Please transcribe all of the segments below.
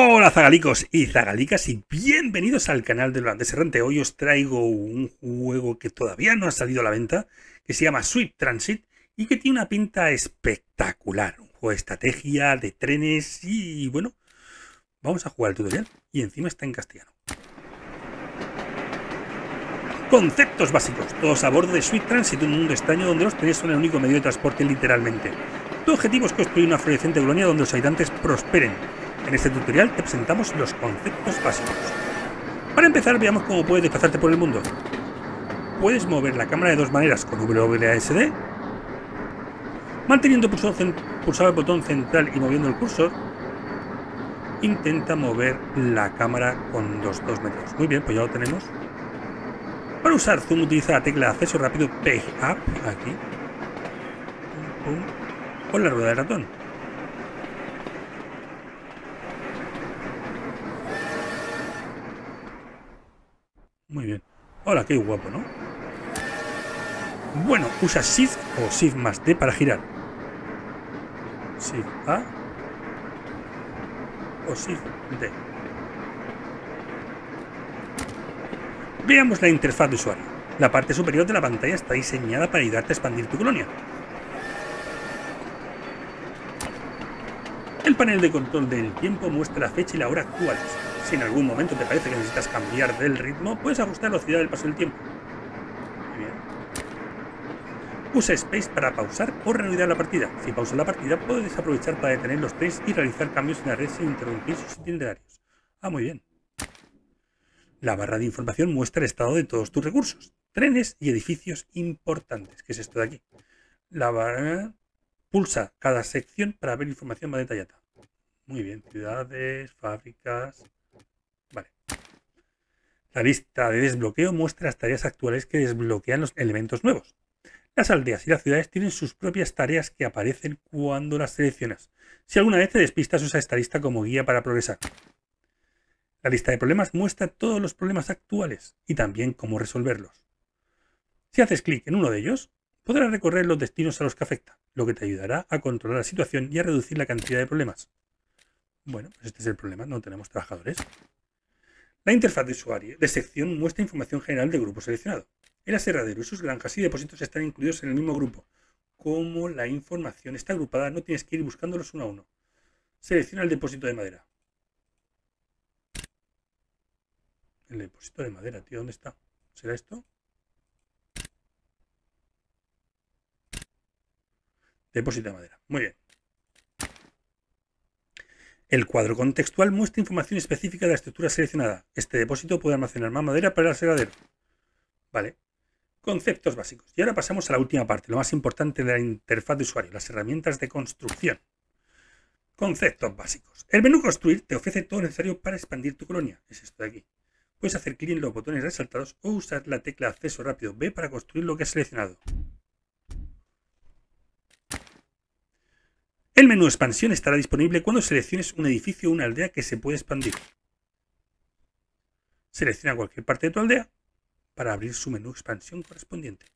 Hola zagalicos y zagalicas y bienvenidos al canal de Holandés Errante. Hoy os traigo un juego que todavía no ha salido a la venta, que se llama Sweet Transit y que tiene una pinta espectacular. Un juego de estrategia, de trenes y bueno, vamos a jugar el tutorial y encima está en castellano. Conceptos básicos. Todos a bordo de Sweet Transit, un mundo extraño donde los trenes son el único medio de transporte literalmente. Tu objetivo es construir una florecente colonia donde los habitantes prosperen en este tutorial te presentamos los conceptos básicos. Para empezar, veamos cómo puedes desplazarte por el mundo. Puedes mover la cámara de dos maneras, con WASD, manteniendo pulsado, el botón central y moviendo el cursor, intenta mover la cámara con los dos metros. Muy bien, pues ya lo tenemos. Para usar zoom utiliza la tecla de acceso rápido Page Up, aquí, con la rueda de ratón. Muy bien. Hola, qué guapo, ¿no? Bueno, usa Shift o Shift más D para girar. Shift A o Shift D. Veamos la interfaz de usuario. La parte superior de la pantalla está diseñada para ayudarte a expandir tu colonia. El panel de control del tiempo muestra la fecha y la hora actuales. Si en algún momento te parece que necesitas cambiar del ritmo, puedes ajustar la velocidad del paso del tiempo. Muy bien. Usa Space para pausar o reanudar la partida. Si pausas la partida, puedes aprovechar para detener los trenes y realizar cambios en la red sin interrumpir sus itinerarios. Ah, muy bien. La barra de información muestra el estado de todos tus recursos, trenes y edificios importantes, que es esto de aquí. La barra pulsa cada sección para ver información más detallada. Muy bien, ciudades, fábricas, la lista de desbloqueo muestra las tareas actuales que desbloquean los elementos nuevos. Las aldeas y las ciudades tienen sus propias tareas que aparecen cuando las seleccionas. Si alguna vez te despistas, usa esta lista como guía para progresar. La lista de problemas muestra todos los problemas actuales y también cómo resolverlos. Si haces clic en uno de ellos, podrás recorrer los destinos a los que afecta, lo que te ayudará a controlar la situación y a reducir la cantidad de problemas. Bueno, pues este es el problema, no tenemos trabajadores. La interfaz de usuario de sección muestra información general del grupo seleccionado. El aserradero y sus granjas y depósitos están incluidos en el mismo grupo. Como la información está agrupada, no tienes que ir buscándolos uno a uno. Selecciona el depósito de madera. El depósito de madera, tío, ¿dónde está? ¿Será esto? Depósito de madera. Muy bien. El cuadro contextual muestra información específica de la estructura seleccionada. Este depósito puede almacenar más madera para el asegadero. Vale. Conceptos básicos. Y ahora pasamos a la última parte, lo más importante de la interfaz de usuario, las herramientas de construcción. Conceptos básicos. El menú Construir te ofrece todo lo necesario para expandir tu colonia. Es esto de aquí. Puedes hacer clic en los botones resaltados o usar la tecla Acceso rápido B para construir lo que has seleccionado. El menú expansión estará disponible cuando selecciones un edificio o una aldea que se puede expandir. Selecciona cualquier parte de tu aldea para abrir su menú expansión correspondiente.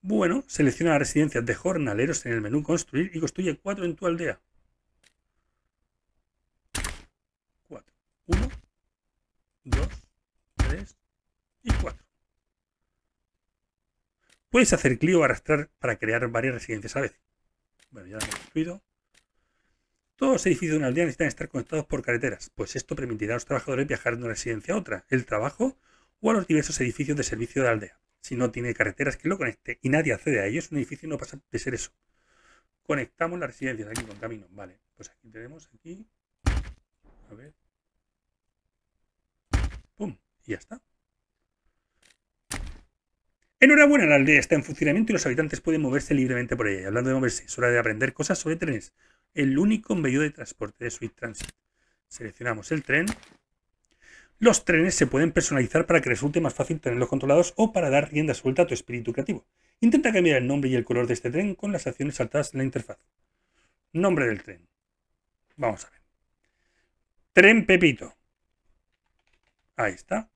Bueno, selecciona las residencias de jornaleros en el menú construir y construye cuatro en tu aldea. 4. 1, 2, 3 y 4. Puedes hacer clic o arrastrar para crear varias residencias a vez. Bueno, ya lo hemos construido. Todos los edificios de una aldea necesitan estar conectados por carreteras, pues esto permitirá a los trabajadores viajar de una residencia a otra, el trabajo o a los diversos edificios de servicio de la aldea. Si no tiene carreteras que lo conecte y nadie accede a ellos, un edificio no pasa de ser eso. Conectamos las residencias aquí con camino. Vale, pues aquí tenemos aquí. A ver. ¡Pum! Y ya está. Enhorabuena, la aldea está en funcionamiento y los habitantes pueden moverse libremente por ella. Hablando de moverse, es hora de aprender cosas sobre trenes. El único medio de transporte de Sweet Transit. Seleccionamos el tren. Los trenes se pueden personalizar para que resulte más fácil tenerlos controlados o para dar rienda suelta a tu espíritu creativo. Intenta cambiar el nombre y el color de este tren con las acciones saltadas en la interfaz. Nombre del tren. Vamos a ver. Tren Pepito. Ahí está.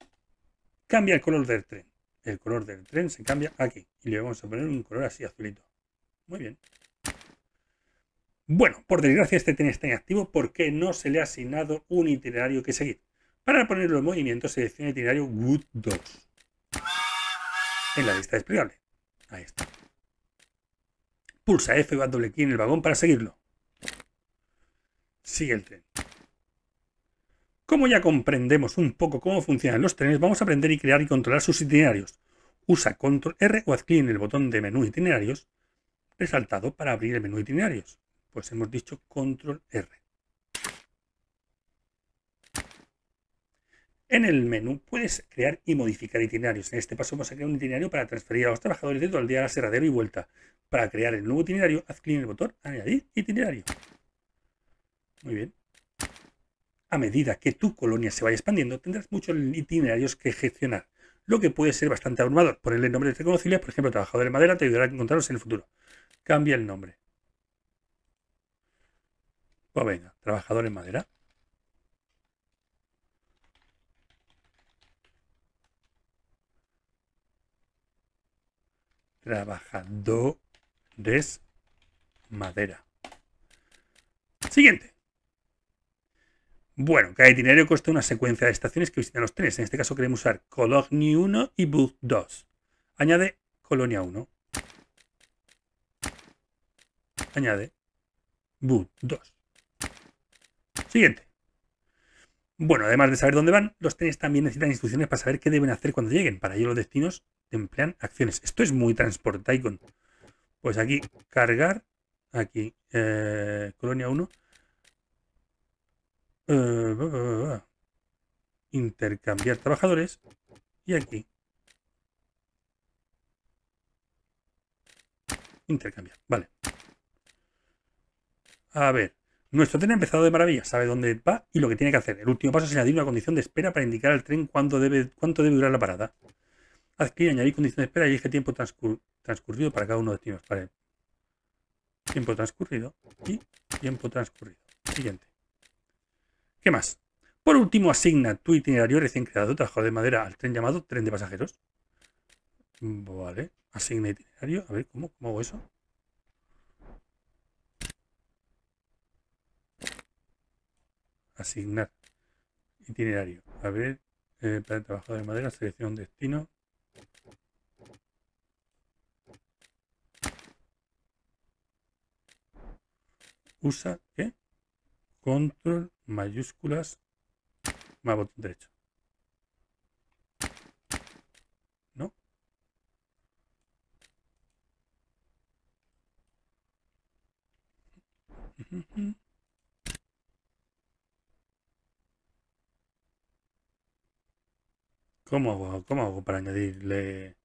Cambia el color del tren el color del tren se cambia aquí. Y le vamos a poner un color así azulito. Muy bien. Bueno, por desgracia este tren está inactivo porque no se le ha asignado un itinerario que seguir. Para ponerlo en movimiento selecciona el itinerario Good 2 en la lista desplegable. Ahí está. Pulsa F o doble clic en el vagón para seguirlo. Sigue el tren. Como ya comprendemos un poco cómo funcionan los trenes, vamos a aprender y crear y controlar sus itinerarios. Usa Control R o haz clic en el botón de menú itinerarios resaltado para abrir el menú itinerarios. Pues hemos dicho Control R. En el menú puedes crear y modificar itinerarios. En este paso vamos a crear un itinerario para transferir a los trabajadores de todo el día al aserradero y vuelta. Para crear el nuevo itinerario, haz clic en el botón Añadir itinerario. Muy bien a medida que tu colonia se vaya expandiendo, tendrás muchos itinerarios que gestionar, lo que puede ser bastante abrumador. Ponerle nombres reconocibles, por ejemplo, trabajador de madera, te ayudará a encontrarlos en el futuro. Cambia el nombre. Pues venga, trabajador en madera. Trabajadores madera. Siguiente. Bueno, cada itinerario consta una secuencia de estaciones que visitan los trenes. En este caso queremos usar Colonia 1 y Bus 2. Añade Colonia 1. Añade Bus 2. Siguiente. Bueno, además de saber dónde van, los trenes también necesitan instrucciones para saber qué deben hacer cuando lleguen. Para ello los destinos emplean acciones. Esto es muy Transport Pues aquí cargar, aquí eh, Colonia 1 intercambiar trabajadores y aquí intercambiar. Vale. A ver, nuestro tren ha empezado de maravilla, sabe dónde va y lo que tiene que hacer. El último paso es añadir una condición de espera para indicar al tren cuánto debe, cuánto debe durar la parada. Clic añadir condición de espera y elige tiempo transcurrido para cada uno de los destinos. Vale. Tiempo transcurrido y tiempo transcurrido. Siguiente. ¿Qué más? Por último, asigna tu itinerario recién creado, trabajo de madera, al tren llamado tren de pasajeros. Vale, asigna itinerario. A ver, ¿cómo, hago eso? Asignar itinerario. A ver, eh, trabajo de madera, selecciona un destino. Usa, ¿qué? Control mayúsculas más botón derecho. ¿No? ¿Cómo hago, ¿Cómo hago para añadirle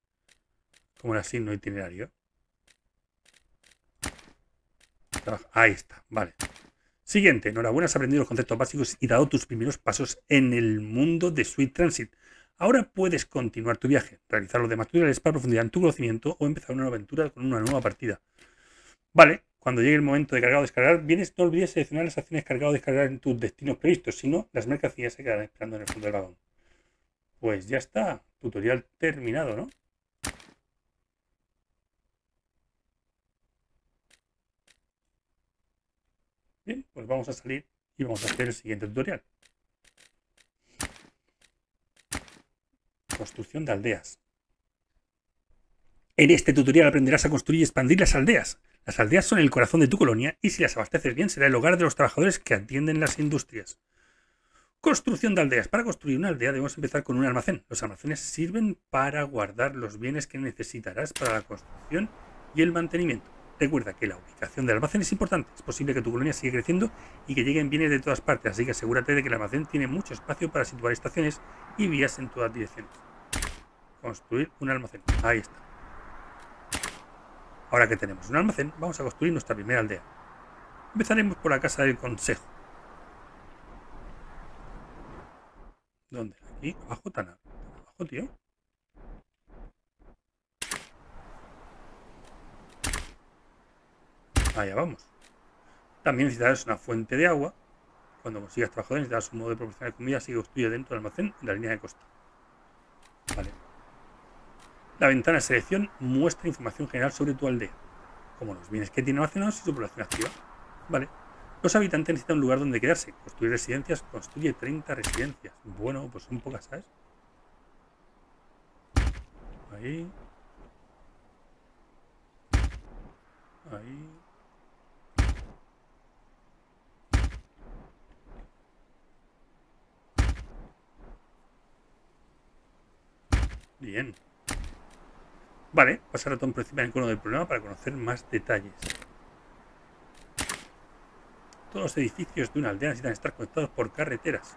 como el asigno itinerario? Ahí está, vale. Siguiente, enhorabuena, has aprendido los conceptos básicos y dado tus primeros pasos en el mundo de Sweet Transit. Ahora puedes continuar tu viaje, realizar los demás tutoriales para profundizar en tu conocimiento o empezar una nueva aventura con una nueva partida. Vale, cuando llegue el momento de cargar o descargar, vienes, no olvides seleccionar las acciones cargar o descargar en tus destinos previstos, si no, las mercancías se quedarán esperando en el fondo del vagón. Pues ya está, tutorial terminado, ¿no? Pues vamos a salir y vamos a hacer el siguiente tutorial. Construcción de aldeas. En este tutorial aprenderás a construir y expandir las aldeas. Las aldeas son el corazón de tu colonia y si las abasteces bien será el hogar de los trabajadores que atienden las industrias. Construcción de aldeas. Para construir una aldea debemos empezar con un almacén. Los almacenes sirven para guardar los bienes que necesitarás para la construcción y el mantenimiento. Recuerda que la ubicación del almacén es importante. Es posible que tu colonia siga creciendo y que lleguen bienes de todas partes, así que asegúrate de que el almacén tiene mucho espacio para situar estaciones y vías en todas direcciones. Construir un almacén. Ahí está. Ahora que tenemos un almacén, vamos a construir nuestra primera aldea. Empezaremos por la casa del consejo. ¿Dónde? Aquí, abajo, tan abajo, tío. Allá vamos. También necesitarás una fuente de agua. Cuando consigas trabajadores necesitarás un modo de proporcionar comida si construye dentro del almacén en la línea de costa. Vale. La ventana de selección muestra información general sobre tu aldea, como los bienes que tiene almacenados y su población activa. Vale. Los habitantes necesitan un lugar donde quedarse. Construir residencias, construye 30 residencias. Bueno, pues son pocas, ¿sabes? Ahí. Ahí. Bien. Vale, pasar ratón por encima del icono del problema para conocer más detalles. Todos los edificios de una aldea necesitan estar conectados por carreteras.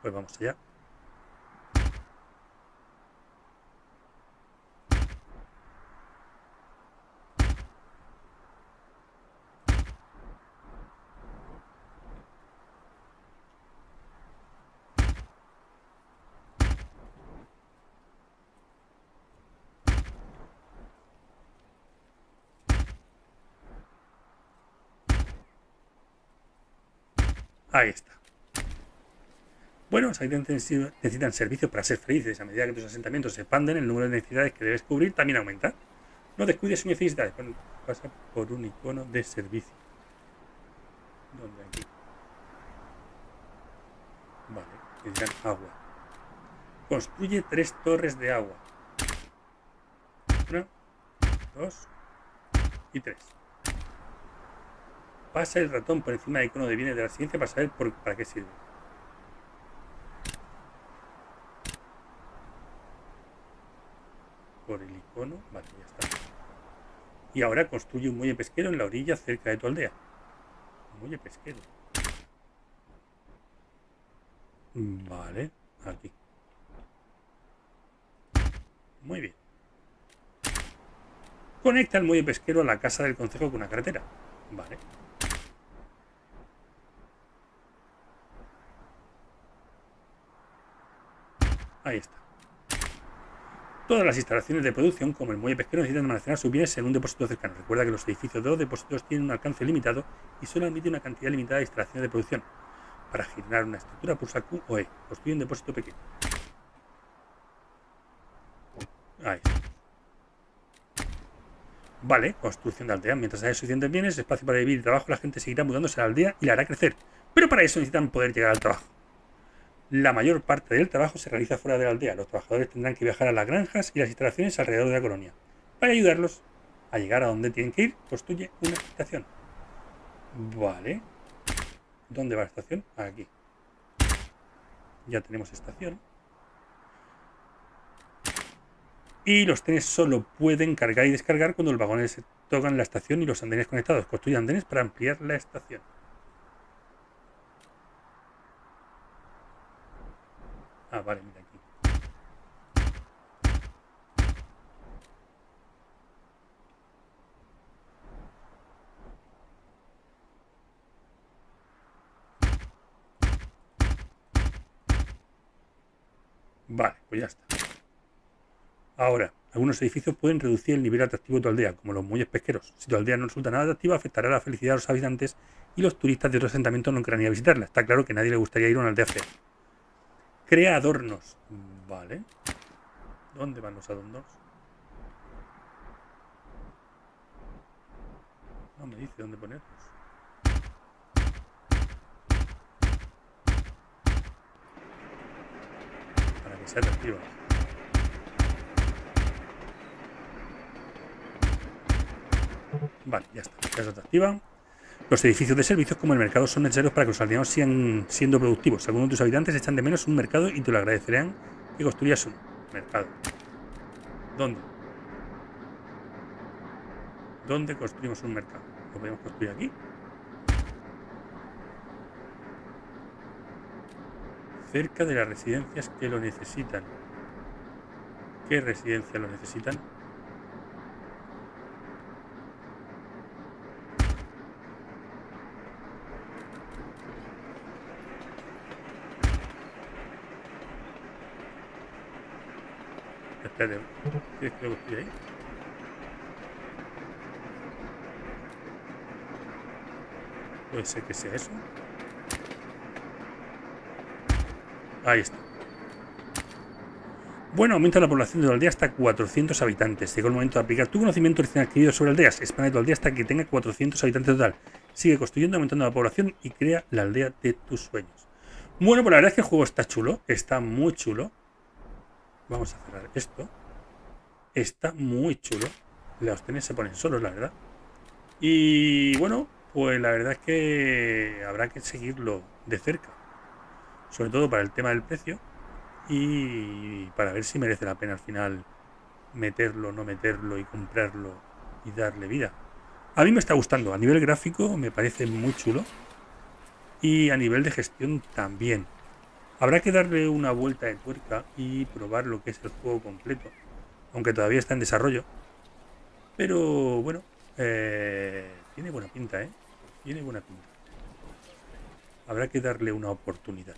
Pues vamos allá. Ahí está. Bueno, los necesitan servicios para ser felices. A medida que tus asentamientos se expanden, el número de necesidades que debes cubrir también aumenta. No descuides sus necesidades. pasa por un icono de servicio. ¿Dónde aquí? Vale, necesitan agua. Construye tres torres de agua. Una, dos y tres. Pasa el ratón por encima del icono de bienes de la ciencia para saber por, para qué sirve. Por el icono. Vale, ya está. Y ahora construye un muelle pesquero en la orilla cerca de tu aldea. Un muelle pesquero. Vale, aquí. Muy bien. Conecta el muelle pesquero a la casa del concejo con una carretera. Vale. Ahí está. Todas las instalaciones de producción, como el muelle pesquero, necesitan almacenar sus bienes en un depósito cercano. Recuerda que los edificios de los depósitos tienen un alcance limitado y solo admiten una cantidad limitada de instalaciones de producción. Para generar una estructura, pulsa Q o E. Construye un depósito pequeño. Ahí está. Vale, construcción de aldea. Mientras haya suficientes bienes, espacio para vivir y trabajo, la gente seguirá mudándose a la aldea y la hará crecer. Pero para eso necesitan poder llegar al trabajo. La mayor parte del trabajo se realiza fuera de la aldea. Los trabajadores tendrán que viajar a las granjas y las instalaciones alrededor de la colonia. Para ayudarlos a llegar a donde tienen que ir, construye una estación. Vale. ¿Dónde va la estación? Aquí. Ya tenemos estación. Y los trenes solo pueden cargar y descargar cuando los vagones tocan la estación y los andenes conectados. Construye andenes para ampliar la estación. Vale, mira aquí. Vale, pues ya está. Ahora, algunos edificios pueden reducir el nivel atractivo de tu aldea, como los muelles pesqueros. Si tu aldea no resulta nada atractiva, afectará la felicidad de los habitantes y los turistas de otros asentamientos no querrán ir a visitarla. Está claro que nadie le gustaría ir a una aldea fea. Crea adornos. Vale. ¿Dónde van los adornos? No me dice dónde ponerlos. Para que sea atractiva. Vale, ya está. Ya es atractiva. Los edificios de servicios como el mercado son necesarios para que los aldeanos sigan siendo productivos. Algunos de tus habitantes echan de menos un mercado y te lo agradecerán que construyas un mercado. ¿Dónde? ¿Dónde construimos un mercado? ¿Lo podemos construir aquí? Cerca de las residencias que lo necesitan. ¿Qué residencias lo necesitan? Espérate, ¿quieres que lo ahí? Puede ser que sea eso. Ahí está. Bueno, aumenta la población de la aldea hasta 400 habitantes. Llegó el momento de aplicar tu conocimiento recién adquirido sobre aldeas. Expande tu aldea hasta que tenga 400 habitantes total. Sigue construyendo, aumentando la población y crea la aldea de tus sueños. Bueno, pues la verdad es que el juego está chulo. Está muy chulo. Vamos a cerrar esto. Está muy chulo. Los trenes se ponen solos, la verdad. Y bueno, pues la verdad es que habrá que seguirlo de cerca. Sobre todo para el tema del precio y para ver si merece la pena al final meterlo, no meterlo y comprarlo y darle vida. A mí me está gustando, a nivel gráfico me parece muy chulo y a nivel de gestión también. Habrá que darle una vuelta de tuerca y probar lo que es el juego completo, aunque todavía está en desarrollo. Pero bueno, eh, tiene buena pinta, ¿eh? Tiene buena pinta. Habrá que darle una oportunidad.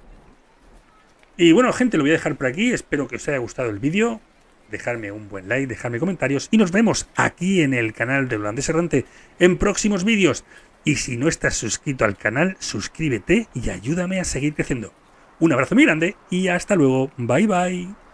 Y bueno, gente, lo voy a dejar por aquí. Espero que os haya gustado el vídeo. Dejarme un buen like, dejarme comentarios. Y nos vemos aquí en el canal de Holandés Errante en próximos vídeos. Y si no estás suscrito al canal, suscríbete y ayúdame a seguir creciendo. Un abrazo muy grande y hasta luego. Bye bye.